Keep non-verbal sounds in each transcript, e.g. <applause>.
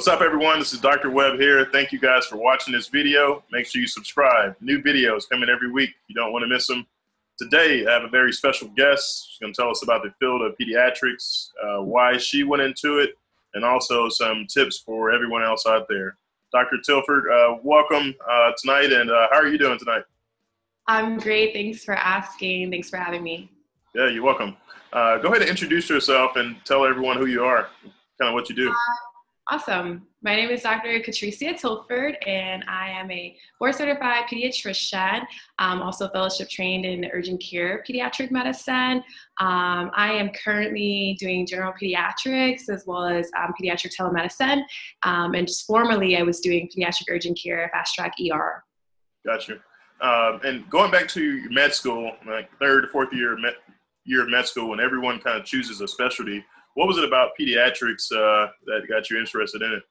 What's up, everyone? This is Dr. Webb here. Thank you guys for watching this video. Make sure you subscribe. New videos coming every week. You don't want to miss them. Today, I have a very special guest. She's going to tell us about the field of pediatrics, uh, why she went into it, and also some tips for everyone else out there. Dr. Tilford, uh, welcome uh, tonight, and uh, how are you doing tonight? I'm great. Thanks for asking. Thanks for having me. Yeah, you're welcome. Uh, go ahead and introduce yourself and tell everyone who you are, kind of what you do. Awesome. My name is Dr. Catricia Tilford, and I am a board certified pediatrician, um, also fellowship trained in urgent care pediatric medicine. Um, I am currently doing general pediatrics as well as um, pediatric telemedicine. Um, and just formerly, I was doing pediatric urgent care, fast track ER. Gotcha. Um, and going back to med school, like third or fourth year med, year of med school, when everyone kind of chooses a specialty, what was it about pediatrics uh, that got you interested in it?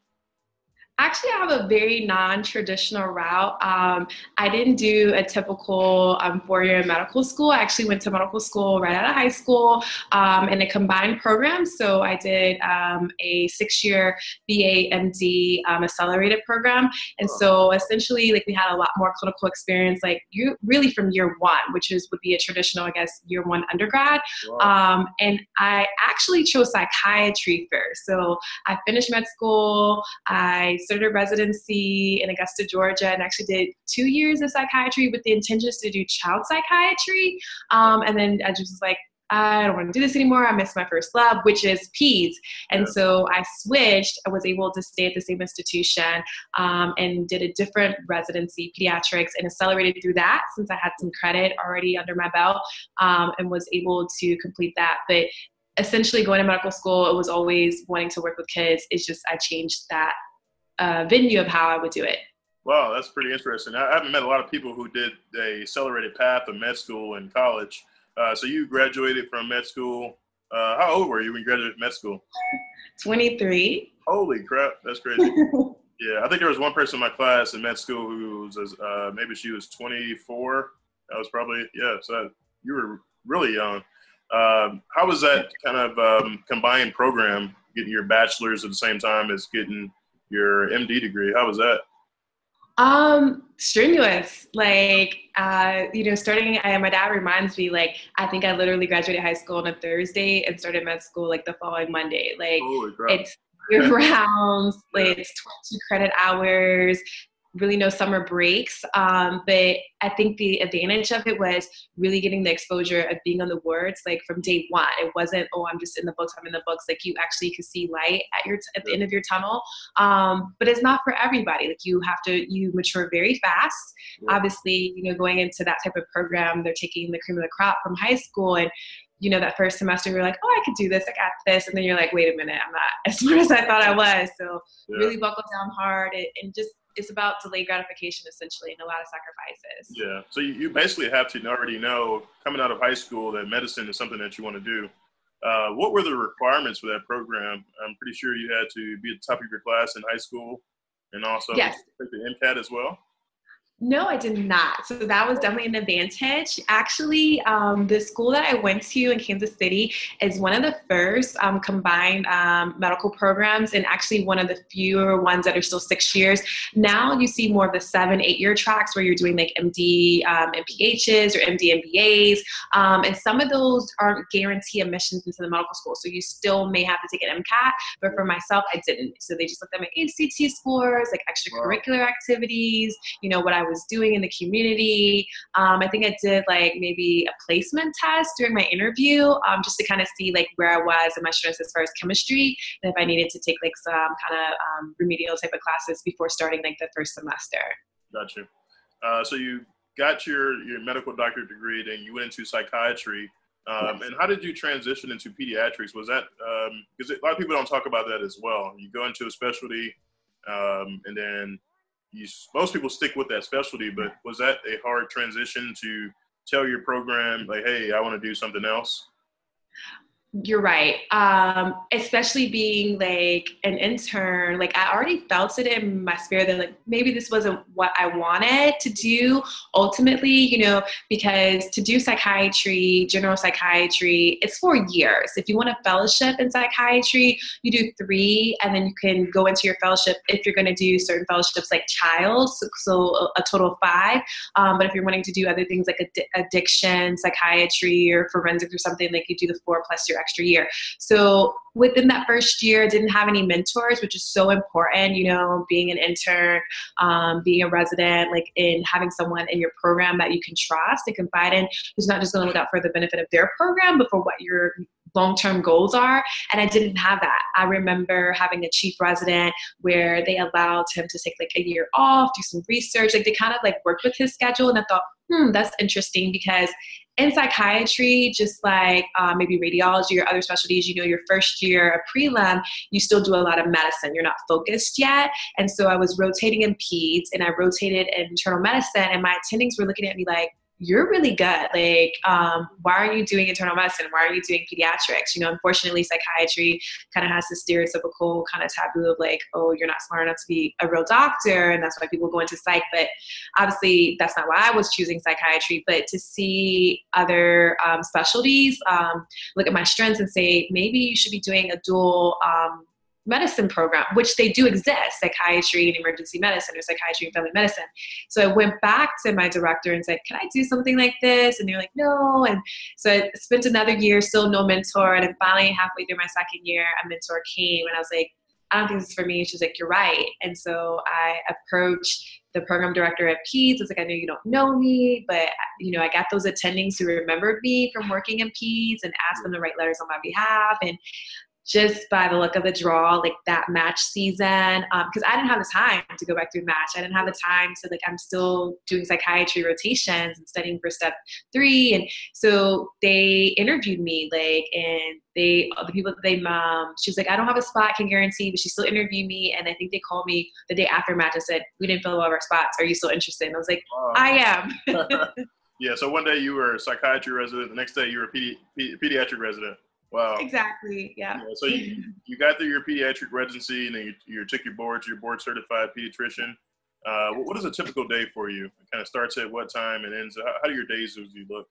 Actually I have a very non-traditional route. Um, I didn't do a typical um, four-year medical school. I actually went to medical school right out of high school um, in a combined program. So I did um, a six-year BA MD um, accelerated program, and so essentially, like we had a lot more clinical experience, like you really from year one, which is would be a traditional, I guess, year one undergrad. Wow. Um, and I actually chose psychiatry first. So I finished med school. I started residency in Augusta, Georgia, and actually did two years of psychiatry with the intentions to do child psychiatry. Um, and then I just was like, I don't want to do this anymore. I missed my first love, which is peds. And so I switched. I was able to stay at the same institution um, and did a different residency, pediatrics, and accelerated through that since I had some credit already under my belt um, and was able to complete that. But essentially, going to medical school, it was always wanting to work with kids. It's just I changed that uh, venue of how I would do it. Wow, that's pretty interesting. I haven't met a lot of people who did a accelerated path of med school in college. Uh, so you graduated from med school. Uh, how old were you when you graduated med school? <laughs> 23. Holy crap, that's crazy. <laughs> yeah, I think there was one person in my class in med school who was uh, maybe she was 24. That was probably yeah. So you were really young. Um, how was that kind of um, combined program? Getting your bachelor's at the same time as getting your MD degree. How was that? Um, strenuous. Like, uh, you know, starting, I, my dad reminds me, like, I think I literally graduated high school on a Thursday and started med school like the following Monday. Like, it's year <laughs> round, like, it's 22 credit hours really no summer breaks. Um, but I think the advantage of it was really getting the exposure of being on the words like from day one. It wasn't, oh, I'm just in the books, I'm in the books. Like you actually could see light at your t- at the end of your tunnel. Um, but it's not for everybody. Like you have to you mature very fast. Yeah. Obviously, you know, going into that type of program, they're taking the cream of the crop from high school and you know, that first semester you're like, oh, I could do this, I got this, and then you're like, wait a minute, I'm not <laughs> as smart as I thought I was. So yeah. really buckle down hard and, and just it's about delayed gratification essentially and a lot of sacrifices. Yeah. So you, you basically have to already know coming out of high school that medicine is something that you want to do. Uh, what were the requirements for that program? I'm pretty sure you had to be at the top of your class in high school and also yes. take the MCAT as well. No, I did not. So that was definitely an advantage. Actually, um, the school that I went to in Kansas City is one of the first um, combined um, medical programs, and actually one of the fewer ones that are still six years. Now you see more of the seven, eight year tracks where you're doing like MD um, MPHs or MD MBAs, um, and some of those aren't guarantee admissions into the medical school. So you still may have to take an MCAT, but for myself, I didn't. So they just looked at my ACT scores, like extracurricular activities, you know, what I was doing in the community. Um, I think I did like maybe a placement test during my interview um, just to kind of see like where I was in my strengths as far as chemistry and if I needed to take like some kind of um, remedial type of classes before starting like the first semester. Gotcha. Uh, so you got your, your medical doctorate degree, then you went into psychiatry. Um. And how did you transition into pediatrics? Was that because um, a lot of people don't talk about that as well? You go into a specialty, um, and then you, most people stick with that specialty, but was that a hard transition to tell your program like, hey, I want to do something else? You're right. Um, especially being like an intern, like I already felt it in my spirit that like maybe this wasn't what I wanted to do ultimately, you know, because to do psychiatry, general psychiatry, it's four years. If you want a fellowship in psychiatry, you do three, and then you can go into your fellowship if you're going to do certain fellowships like child, so, so a total of five. Um, but if you're wanting to do other things like ad- addiction, psychiatry, or forensics or something, like you do the four plus your extra year. So within that first year, didn't have any mentors, which is so important, you know, being an intern, um, being a resident, like in having someone in your program that you can trust and confide in who's not just going to look out for the benefit of their program, but for what your long-term goals are and i didn't have that i remember having a chief resident where they allowed him to take like a year off do some research like they kind of like worked with his schedule and i thought hmm that's interesting because in psychiatry, just like uh, maybe radiology or other specialties, you know, your first year a prelim, you still do a lot of medicine. You're not focused yet. And so I was rotating in peds and I rotated in internal medicine, and my attendings were looking at me like, you're really good. Like, um, why are you doing internal medicine? Why are you doing pediatrics? You know, unfortunately, psychiatry kind of has this stereotypical kind of taboo of like, oh, you're not smart enough to be a real doctor, and that's why people go into psych. But obviously, that's not why I was choosing psychiatry. But to see other um, specialties, um, look at my strengths and say, maybe you should be doing a dual um, medicine program, which they do exist, psychiatry and emergency medicine or psychiatry and family medicine. So I went back to my director and said, Can I do something like this? And they're like, No. And so I spent another year, still no mentor. And then finally, halfway through my second year, a mentor came and I was like, I don't think this is for me. She's like, You're right. And so I approached the program director at Peds. I was like, I know you don't know me, but you know, I got those attendings who remembered me from working in Peds and asked them to write letters on my behalf. And just by the look of the draw, like that match season, because um, I didn't have the time to go back through match. I didn't have the time to like I'm still doing psychiatry rotations and studying for step three, and so they interviewed me like, and they the people that they um she was like I don't have a spot, can guarantee, but she still interviewed me, and I think they called me the day after match and said we didn't fill all of our spots. Are you still interested? And I was like, I am. <laughs> yeah. So one day you were a psychiatry resident, the next day you were a pedi- pediatric resident. Wow. Exactly. Yeah. yeah so you, you got through your pediatric residency and then you, you took your boards, your board certified pediatrician. Uh, what, what is a typical day for you? It kind of starts at what time and ends? How, how do your days usually look?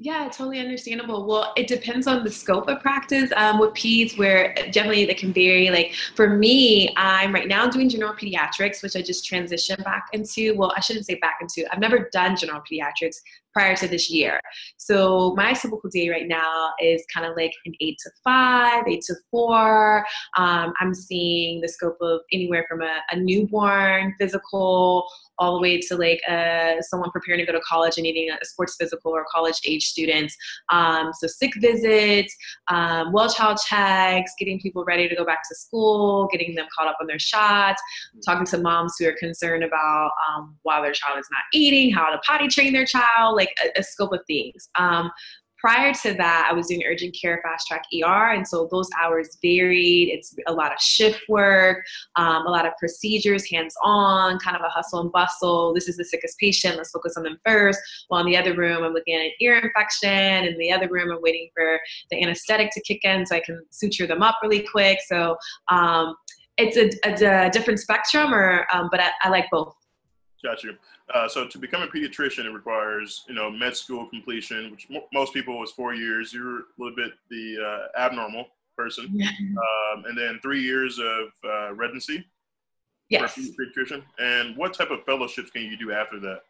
Yeah, totally understandable. Well, it depends on the scope of practice. Um, with peds, where generally they can vary. Like for me, I'm right now doing general pediatrics, which I just transitioned back into. Well, I shouldn't say back into. I've never done general pediatrics prior to this year. So my typical day right now is kind of like an eight to five, eight to four. Um, I'm seeing the scope of anywhere from a, a newborn physical all the way to like uh, someone preparing to go to college and needing a sports physical or college age students. Um, so sick visits, um, well child checks, getting people ready to go back to school, getting them caught up on their shots, talking to moms who are concerned about um, why their child is not eating, how to potty train their child, like a, a scope of things. Um, prior to that, I was doing urgent care fast track ER, and so those hours varied. It's a lot of shift work, um, a lot of procedures, hands on, kind of a hustle and bustle. This is the sickest patient, let's focus on them first. While in the other room, I'm looking at an ear infection. In the other room, I'm waiting for the anesthetic to kick in so I can suture them up really quick. So um, it's a, a, a, different spectrum, or um, but I, I like both. Got you. Uh, so to become a pediatrician, it requires you know med school completion, which most people was four years. You're a little bit the uh, abnormal person, um, and then three years of uh, residency. Yes. For pediatrician. And what type of fellowships can you do after that?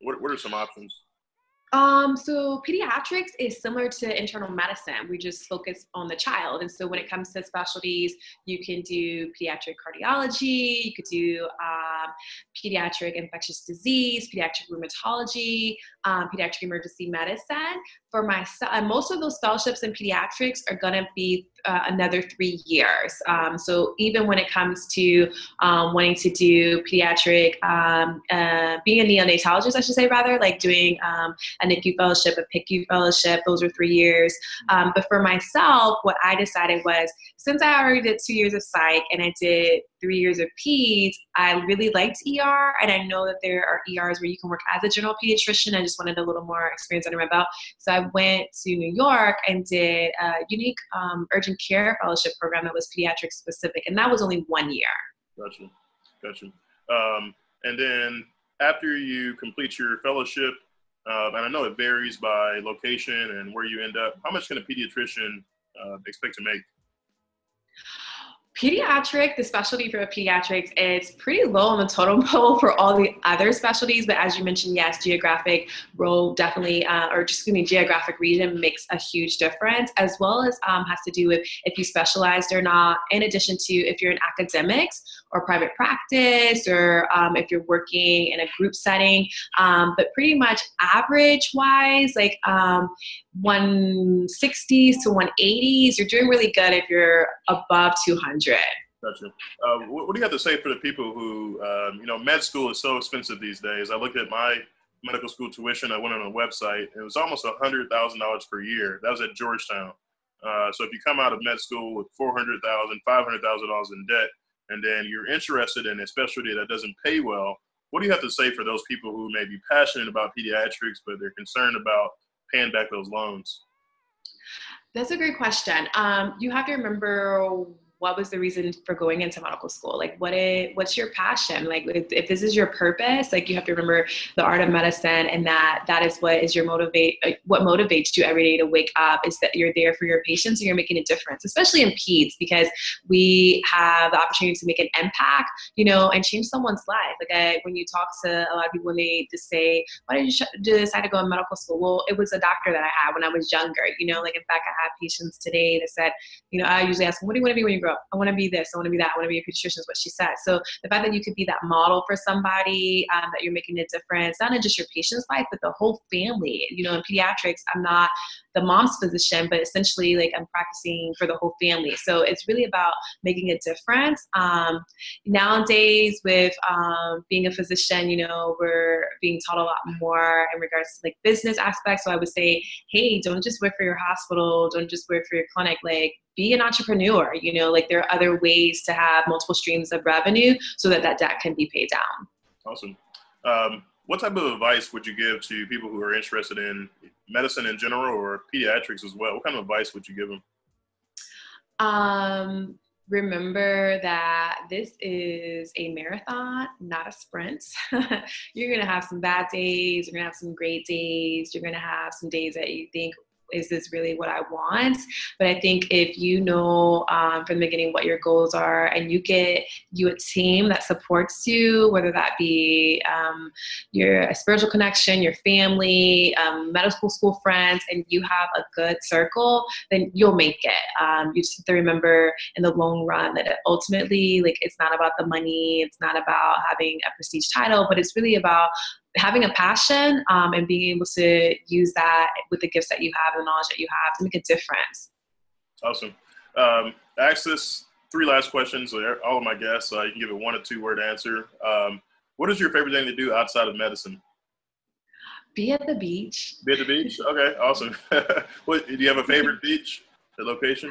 What What are some options? Um, so pediatrics is similar to internal medicine. We just focus on the child. And so when it comes to specialties, you can do pediatric cardiology, you could do um, pediatric infectious disease, pediatric rheumatology, um, pediatric emergency medicine. For my most of those fellowships in pediatrics are going to be uh, another three years. Um, so even when it comes to um, wanting to do pediatric, um, uh, being a neonatologist, I should say rather, like doing um, a NICU fellowship, a PICU fellowship, those are three years. Um, but for myself, what I decided was since I already did two years of psych and I did three years of peds, I really liked ER, and I know that there are ERs where you can work as a general pediatrician. I just wanted a little more experience under my belt, so I went to New York and did a unique um, urgent care fellowship program that was pediatric specific, and that was only one year. Gotcha, gotcha. Um, and then after you complete your fellowship, uh, and I know it varies by location and where you end up. How much can a pediatrician uh, expect to make? Pediatric, the specialty for pediatrics is pretty low on the totem pole for all the other specialties, but as you mentioned, yes, geographic role definitely, uh, or just excuse me, geographic region makes a huge difference, as well as um, has to do with if you specialized or not. In addition to if you're in academics or private practice, or um, if you're working in a group setting, um, but pretty much average wise, like 160s um, to 180s, you're doing really good if you're above 200 Gotcha. Uh, what, what, do you have to say for the people who, um, you know, med school is so expensive these days? I looked at my medical school tuition. I went on a website. It was almost a hundred thousand dollars per year. That was at Georgetown. Uh, so if you come out of med school with four hundred thousand, five hundred thousand dollars in debt, and then you're interested in a specialty that doesn't pay well, what do you have to say for those people who may be passionate about pediatrics but they're concerned about paying back those loans? That's a great question. Um, you have to remember what was the reason for going into medical school? Like what it what's your passion? Like if, if, this is your purpose like you have to remember the art of medicine and that that is what is your motivate uh, what motivates you every day to wake up is that you're there for your patients and you're making a difference especially in peds because we have the opportunity to make an impact you know and change someone's life. Like I, when you talk to a lot of people they just say why did you decide to go in medical school? Well it was a doctor that i had when i was younger you know like in fact i have patients today that said you know i usually ask them what do you want to be when you grow I want to be this. I want to be that. I want to be a pediatrician is what she said. So the fact that you could be that model for somebody, um, that you're making a difference, not in just your patient's life, but the whole family. You know, in pediatrics, I'm not the mom's physician, but essentially like I'm practicing for the whole family. So it's really about making a difference. Um, nowadays, with um, being a physician, you know, we're being taught a lot more in regards to like business aspects. So I would say, hey, don't just work for your hospital, don't just work for your clinic. Like be an entrepreneur. You know, like there are other ways to have multiple streams of revenue so that that debt can be paid down. Awesome. Um, what type of advice would you give to people who are interested in medicine in general or pediatrics as well? What kind of advice would you give them? Um, remember that this is a marathon, not a sprint. <laughs> you're going to have some bad days, you're going to have some great days, you're going to have some days that you think, is this really what I want? But I think if you know um, from the beginning what your goals are and you get you a team that supports you, whether that be um, your spiritual connection, your family, um, medical school friends, and you have a good circle, then you'll make it. Um, you just have to remember in the long run that ultimately, like, it's not about the money, it's not about having a prestige title, but it's really about having a passion um, and being able to use that with the gifts that you have and the knowledge that you have to make a difference. Awesome. Um, I asked this three last questions. All of my guests, uh, you can give a one or two word answer. Um, what is your favorite thing to do outside of medicine? Be at the beach. Be at the beach. Okay, awesome. <laughs> what, do you have a favorite <laughs> beach? The location?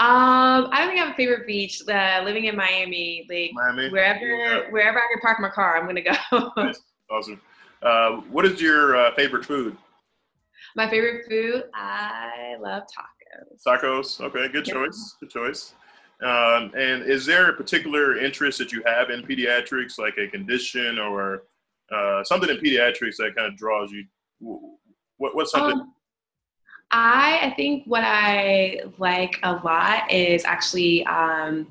Um, I don't think I have a favorite beach. Uh, living in Miami, like Miami? wherever yeah. wherever I can park my car, I'm gonna go. nice. Awesome. Uh, what is your uh, favorite food? My favorite food, I love tacos. Tacos. Okay, good yeah. choice. Good choice. Um, and is there a particular interest that you have in pediatrics, like a condition or uh, something in pediatrics that kind of draws you? What, what's something? Um, I, I think what I like a lot is actually um,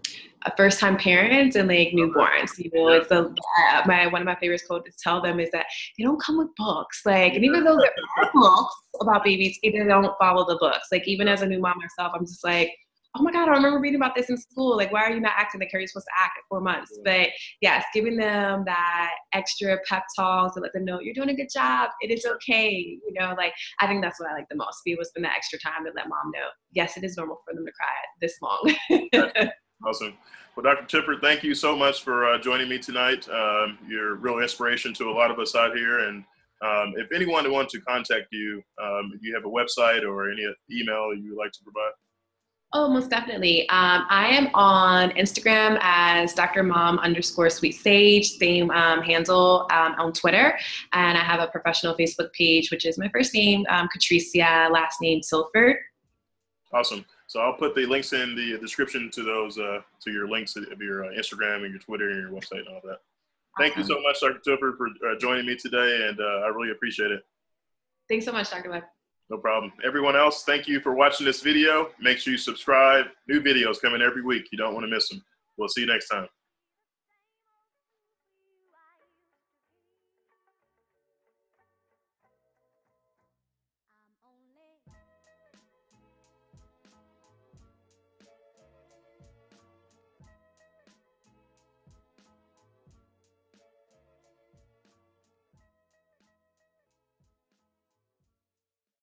first time parents and like newborns. You know, it's a uh, my one of my favorite quotes to tell them is that they don't come with books. Like, and even though there <laughs> are books about babies, they don't follow the books. Like, even as a new mom myself, I'm just like, oh my God, I remember reading about this in school. Like, why are you not acting like you're supposed to act at four months? But yes, giving them that extra pep talk to let them know you're doing a good job. It is okay. You know, like I think that's what I like the most. Be able to spend that extra time to let mom know, yes, it is normal for them to cry this long. Awesome. Well, Dr. Tilford, thank you so much for uh, joining me tonight. Um, you're a real inspiration to a lot of us out here. And um, if anyone wants to contact you, um, you have a website or any email you would like to provide. Oh, most definitely. Um, I am on Instagram as Dr. Mom underscore Sweet Sage, same um, handle um, on Twitter. And I have a professional Facebook page, which is my first name, um, Catricia, last name Tilford. Awesome. So I'll put the links in the description to those, uh, to your links of your uh, Instagram and your Twitter and your website and all that. Thank awesome. you so much, Dr. Tilford, for uh, joining me today, and uh, I really appreciate it. Thanks so much, Dr. Webb. No problem. Everyone else, thank you for watching this video. Make sure you subscribe. New videos coming every week. You don't want to miss them. We'll see you next time.